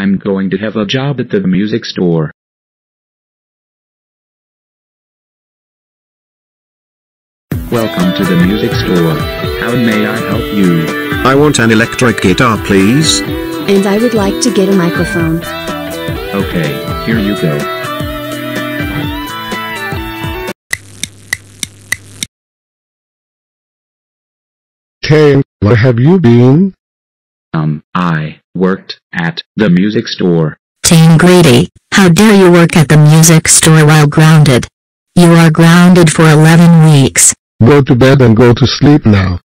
I'm going to have a job at the music store. Welcome to the music store. How may I help you? I want an electric guitar please. And I would like to get a microphone. Okay, here you go. Kane, where have you been? Um, I worked at the music store. Tayne Grady, how dare you work at the music store while grounded? You are grounded for 11 weeks. Go to bed and go to sleep now.